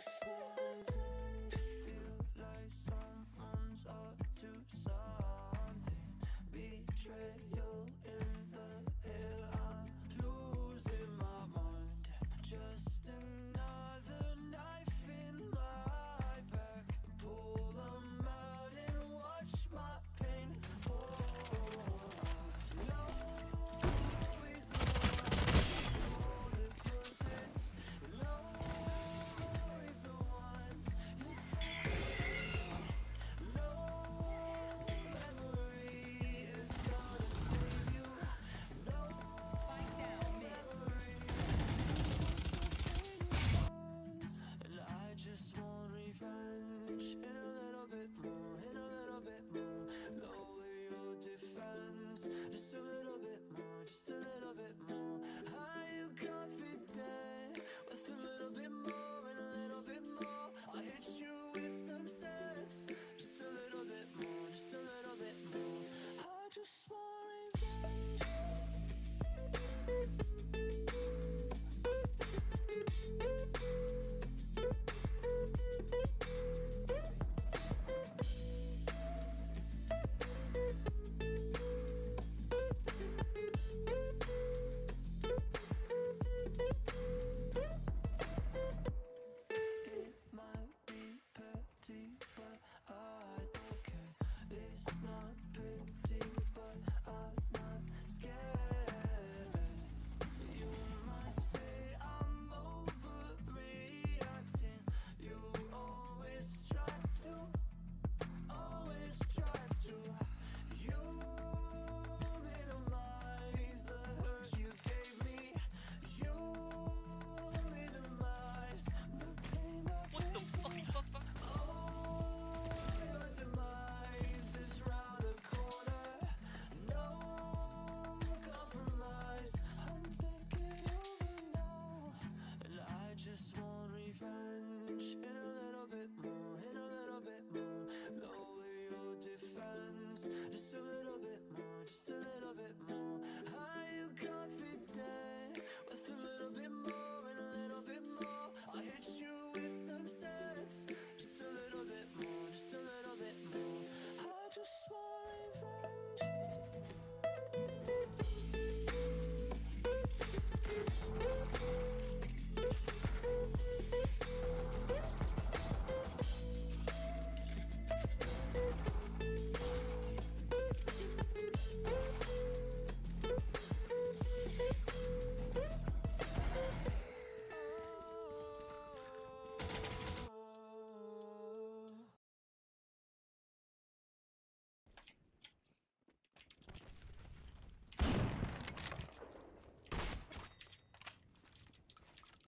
to